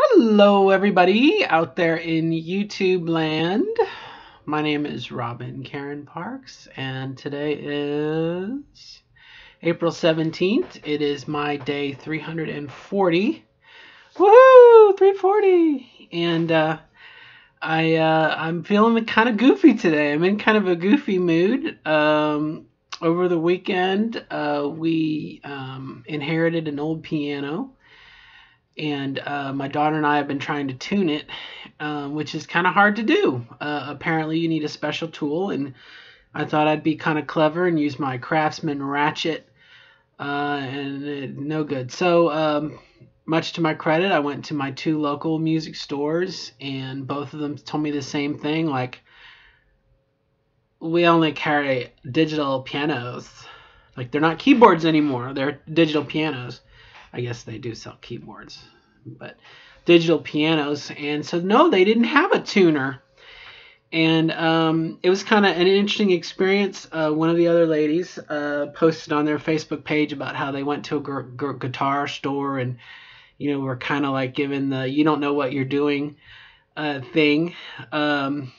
Hello, everybody out there in YouTube land. My name is Robin Karen Parks, and today is April 17th. It is my day 340. Woohoo! 340! And uh, I, uh, I'm feeling kind of goofy today. I'm in kind of a goofy mood. Um, over the weekend, uh, we um, inherited an old piano and uh, my daughter and I have been trying to tune it, um, which is kind of hard to do. Uh, apparently, you need a special tool, and I thought I'd be kind of clever and use my Craftsman ratchet, uh, and no good. So, um, much to my credit, I went to my two local music stores, and both of them told me the same thing. Like, we only carry digital pianos. Like, they're not keyboards anymore; they're digital pianos. I guess they do sell keyboards, but digital pianos. And so, no, they didn't have a tuner. And um, it was kind of an interesting experience. Uh, one of the other ladies uh, posted on their Facebook page about how they went to a gu- gu- guitar store and, you know, were kind of like given the you don't know what you're doing uh, thing. Um,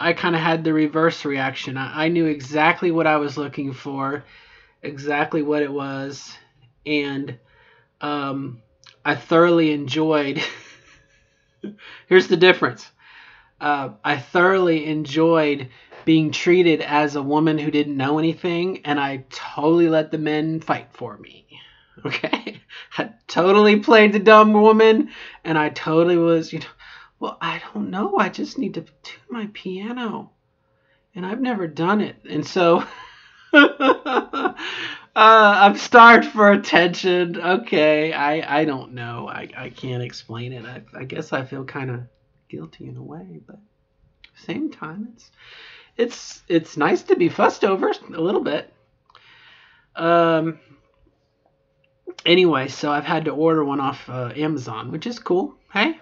I kind of had the reverse reaction. I, I knew exactly what I was looking for, exactly what it was. And um, I thoroughly enjoyed. Here's the difference. Uh, I thoroughly enjoyed being treated as a woman who didn't know anything, and I totally let the men fight for me. Okay, I totally played the dumb woman, and I totally was, you know, well, I don't know. I just need to tune my piano, and I've never done it, and so. Uh, I'm starved for attention. Okay, I I don't know. I, I can't explain it. I, I guess I feel kind of guilty in a way, but same time, it's it's it's nice to be fussed over a little bit. Um. Anyway, so I've had to order one off uh, Amazon, which is cool. Hey,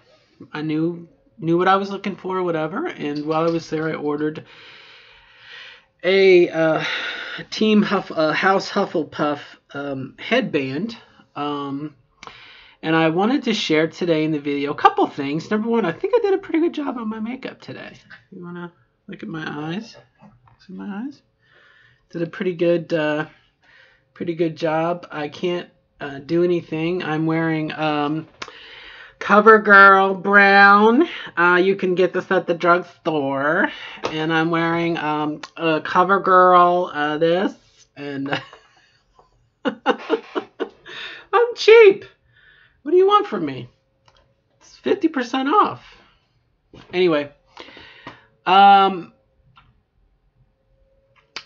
I knew knew what I was looking for, whatever. And while I was there, I ordered a uh, Team Huff, uh, House Hufflepuff um, headband. Um, and I wanted to share today in the video a couple things. Number one, I think I did a pretty good job on my makeup today. You want to look at my eyes? See my eyes? Did a pretty good, uh, pretty good job. I can't uh, do anything. I'm wearing um, CoverGirl Brown. Uh, you can get this at the drugstore. And I'm wearing um, a CoverGirl uh, this. And I'm cheap. What do you want from me? It's 50% off. Anyway. Um,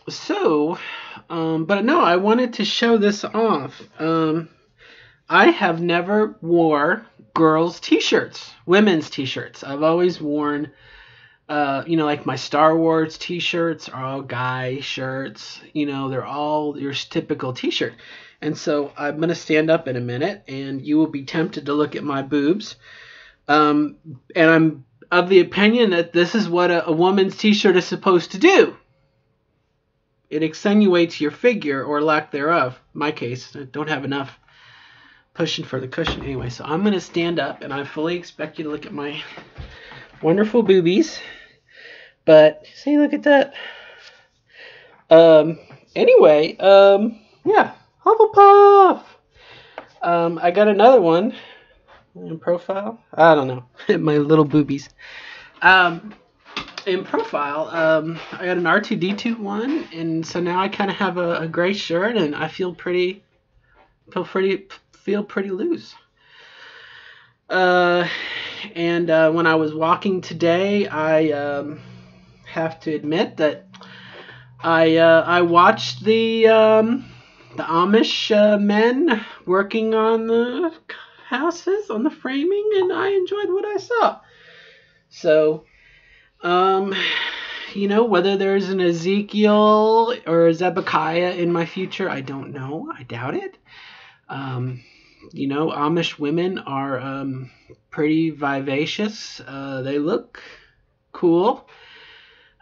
so, um, but no, I wanted to show this off. Um, I have never wore girls' t-shirts, women's t-shirts. I've always worn, uh, you know, like my Star Wars t-shirts are all guy shirts. You know, they're all your typical t-shirt. And so I'm gonna stand up in a minute, and you will be tempted to look at my boobs. Um, and I'm of the opinion that this is what a, a woman's t-shirt is supposed to do. It accentuates your figure or lack thereof. My case, I don't have enough pushing for the cushion anyway. So I'm going to stand up and I fully expect you to look at my wonderful boobies. But see, look at that. Um, anyway, um, yeah, Hufflepuff. Um, I got another one in profile. I don't know, my little boobies. Um, in profile, um, I got an R2D2 one, and so now I kind of have a, a gray shirt, and I feel pretty, feel pretty feel pretty loose. Uh, and uh, when I was walking today, I um, have to admit that I uh, I watched the um, the Amish uh, men working on the houses on the framing, and I enjoyed what I saw. So, um, you know, whether there's an Ezekiel or a Zebekiah in my future, I don't know. I doubt it. Um, you know, Amish women are um, pretty vivacious. Uh, they look cool.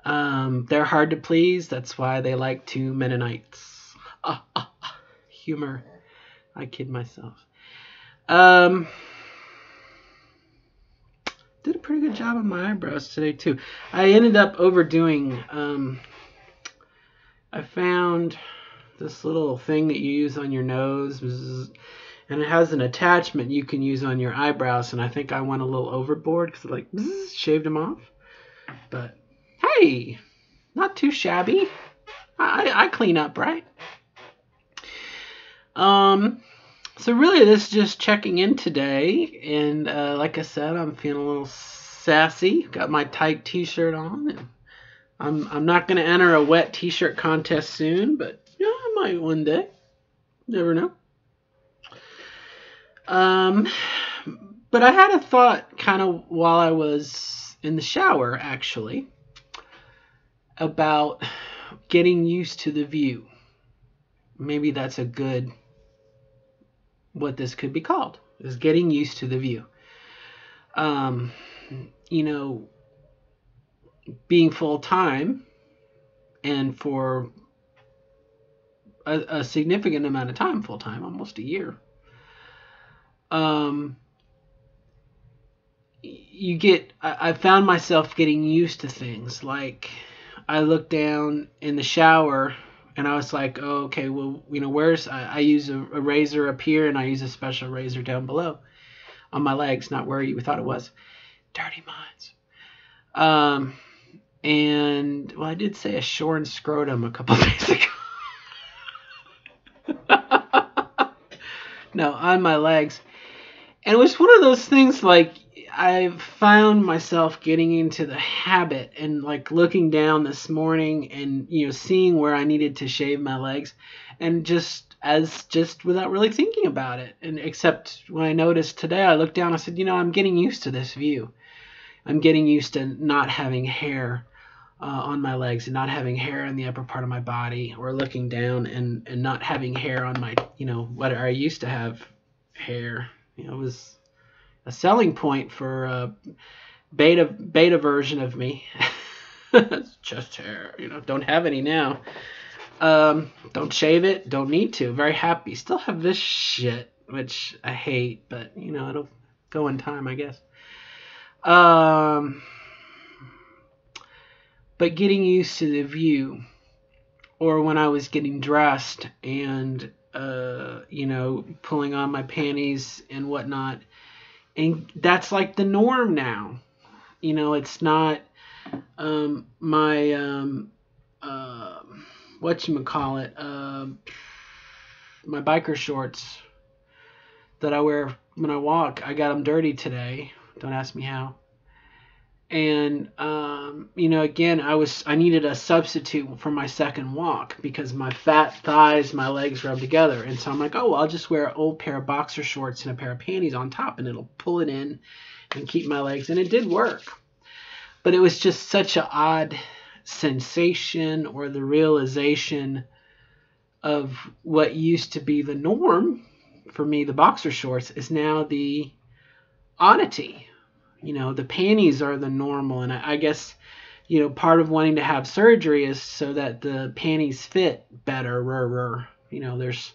Um, they're hard to please. That's why they like two Mennonites. Ah, ah, ah, humor. I kid myself. Um, did a pretty good job on my eyebrows today too. I ended up overdoing. Um, I found this little thing that you use on your nose, and it has an attachment you can use on your eyebrows. And I think I went a little overboard because like shaved them off. But hey, not too shabby. I, I clean up, right? Um, so really, this is just checking in today, and uh, like I said, I'm feeling a little sassy. Got my tight T-shirt on, I'm I'm not going to enter a wet T-shirt contest soon, but yeah, I might one day. Never know. Um, but I had a thought kind of while I was in the shower, actually, about getting used to the view. Maybe that's a good what this could be called is getting used to the view. Um, you know, being full time and for a, a, significant amount of time full time, almost a year. Um, you get, I, I found myself getting used to things like I look down in the shower and I was like, oh, okay, well, you know, where's I, I use a, a, razor up here and I use a special razor down below on my legs, not where you thought it was. Dirty minds. Um, and well, I did say a shorn scrotum a couple days ago. no, on my legs, and it was one of those things like I found myself getting into the habit and like looking down this morning and you know seeing where I needed to shave my legs and just as just without really thinking about it. And except when I noticed today I looked down I said you know I'm getting used to this view. I'm getting used to not having hair uh, on my legs and not having hair in the upper part of my body or looking down and and not having hair on my you know what I used to have hair you know it was a selling point for a beta beta version of me. just hair, you know, don't have any now. Um, don't shave it, don't need to. Very happy. Still have this shit, which I hate, but you know, it'll go in time, I guess. Um, but getting used to the view, or when I was getting dressed and uh, you know, pulling on my panties and whatnot, and that's like the norm now. You know, it's not um, my um, uh, what you call it, uh, my biker shorts that I wear when I walk. I got them dirty today. Don't ask me how and um, you know again i was i needed a substitute for my second walk because my fat thighs my legs rub together. And so i'm like oh well, i'll just wear an old pair of boxer shorts and a pair of panties on top and it'll pull it in and keep my legs. And it did work. But it was just such an odd sensation or the realization of what used to be the norm for me the boxer shorts is now the oddity you know the panties are the normal. And I, I, guess you know part of wanting to have surgery is so that the panties fit better rur. you know there's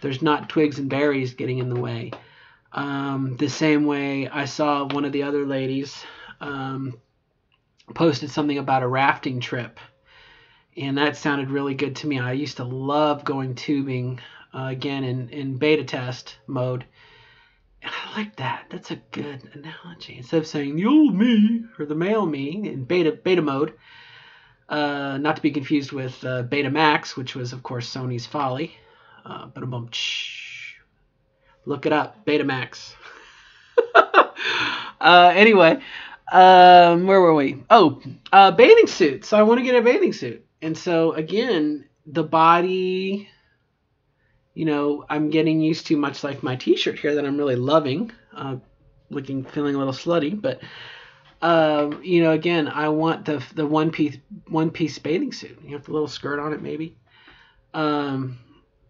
there's not twigs and berries getting in the way. Um, the same way i saw one of the other ladies um, posted something about a rafting trip. And that sounded really good to me. I used to love going tubing uh, again in, in beta test mode I like that. That's a good analogy. Instead of saying the old me or the male me in beta beta mode, uh, not to be confused with uh, Betamax, which was of course Sony's folly. Uh, but a look it up, Betamax. uh, anyway, um, where were we? Oh, uh, bathing suit. So I want to get a bathing suit, and so again, the body you know, I'm getting used to much like my T-shirt here that I'm really loving, uh, looking, feeling a little slutty, but uh, you know, again, I want the the one piece one piece bathing suit. You have the little skirt on it, maybe. Um,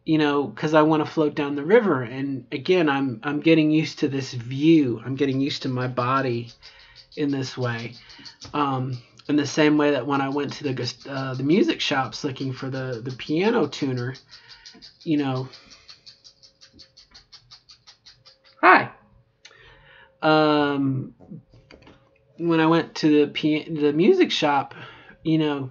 you know, because I want to float down the river, and again, I'm I'm getting used to this view. I'm getting used to my body in this way. Um, in the same way that when I went to the uh, the music shops looking for the the piano tuner, you know, hi. Um, when I went to the the music shop, you know,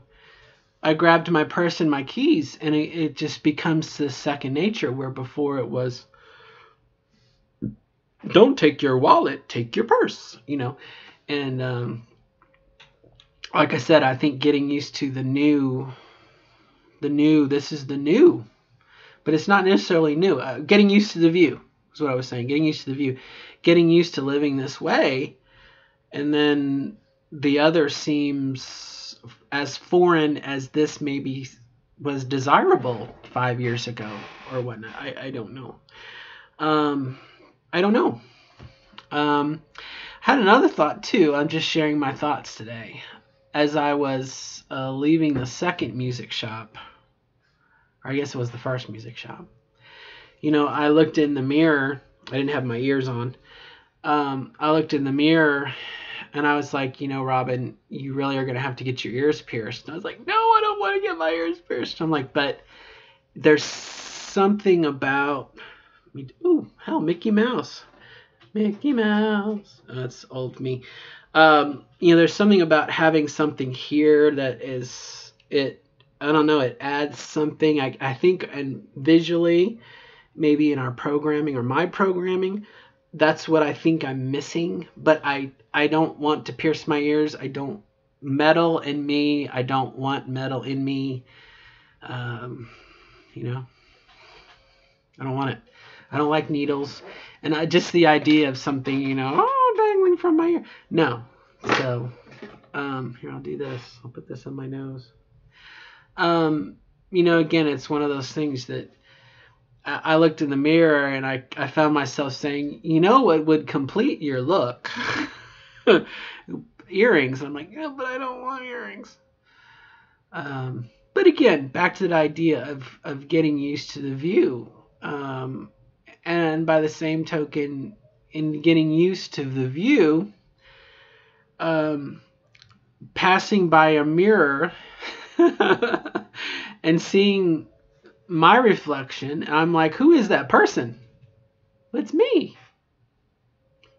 I grabbed my purse and my keys, and it, it just becomes the second nature. Where before it was, don't take your wallet, take your purse, you know, and um, like I said, I think getting used to the new, the new. This is the new, but it's not necessarily new. Uh, getting used to the view is what I was saying. Getting used to the view, getting used to living this way, and then the other seems as foreign as this maybe was desirable five years ago or whatnot. I, I don't know. Um, I don't know. Um, had another thought too. I'm just sharing my thoughts today. As I was uh, leaving the second music shop, or I guess it was the first music shop, you know, I looked in the mirror. I didn't have my ears on. Um, I looked in the mirror and I was like, you know, Robin, you really are going to have to get your ears pierced. And I was like, no, I don't want to get my ears pierced. I'm like, but there's something about, ooh, hell, Mickey Mouse. Mickey Mouse. That's old me. Um, you know, there's something about having something here that is, it, I don't know, it adds something. I, I think, and visually, maybe in our programming or my programming, that's what I think I'm missing. But I I don't want to pierce my ears. I don't metal in me. I don't want metal in me. Um, you know, I don't want it. I don't like needles, and I, just the idea of something, you know, oh, dangling from my ear. No. So, um, here I'll do this. I'll put this on my nose. Um, you know, again, it's one of those things that I looked in the mirror and I, I found myself saying, you know what would complete your look? earrings. And I'm like, yeah, but I don't want earrings. Um, but again, back to that idea of, of getting used to the view. Um, and by the same token, in getting used to the view, um, passing by a mirror and seeing my reflection, I'm like, who is that person? It's me.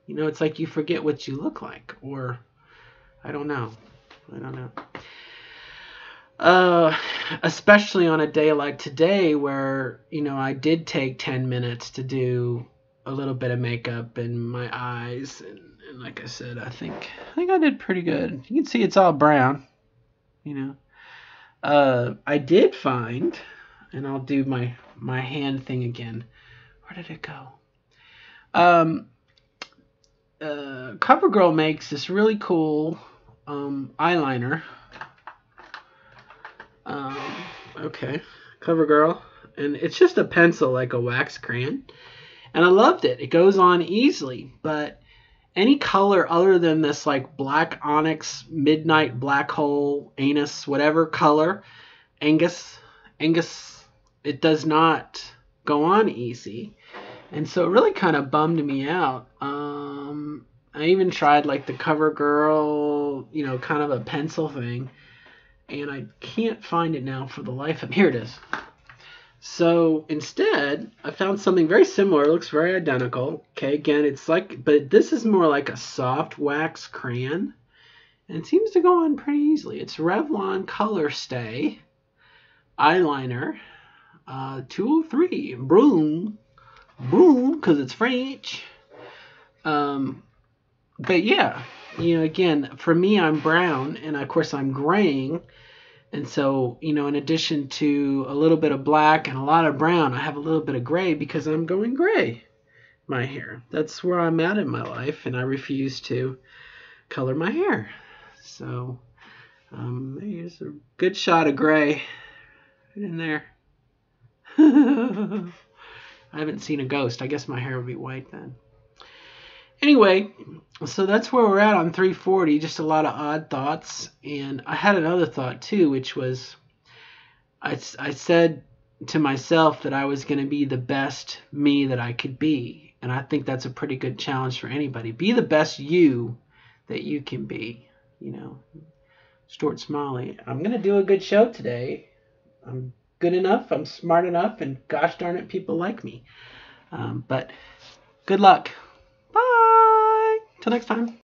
You know, it's like you forget what you look like, or I don't know. I don't know. Uh, especially on a day like today where, you know, I did take 10 minutes to do a little bit of makeup in my eyes. And, and like I said, I think, I think I did pretty good. You can see it's all brown, you know. Uh, I did find and I'll do my my hand thing again. Where did it go? Um, uh, CoverGirl makes this really cool um, eyeliner. Um, okay, CoverGirl, and it's just a pencil like a wax crayon, and I loved it. It goes on easily, but any color other than this like black onyx, midnight black hole, anus, whatever color, Angus, Angus it does not go on easy. And so it really kind of bummed me out. Um, I even tried like the CoverGirl, you know, kind of a pencil thing, and I can't find it now for the life of. me. Here it is. So instead, I found something very similar. It looks very identical. Okay, again, it's like, but this is more like a soft wax crayon, and it seems to go on pretty easily. It's Revlon Color Stay eyeliner uh, 203, Broom. Broom, because it's French. Um, but yeah, you know, again, for me, I'm brown, and of course, I'm graying. And so, you know, in addition to a little bit of black and a lot of brown, I have a little bit of gray because I'm going gray my hair. That's where I'm at in my life, and I refuse to color my hair. So, um, here's a good shot of gray right in there. I haven't seen a ghost. I guess my hair would be white then. Anyway, so that's where we're at on 340. Just a lot of odd thoughts. And I had another thought too, which was I, I said to myself that I was going to be the best me that I could be. And I think that's a pretty good challenge for anybody. Be the best you that you can be. You know, Stuart Smalley. I'm going to do a good show today. I'm good enough, I'm smart enough, and gosh darn it, people like me. Um, but good luck. Till next time.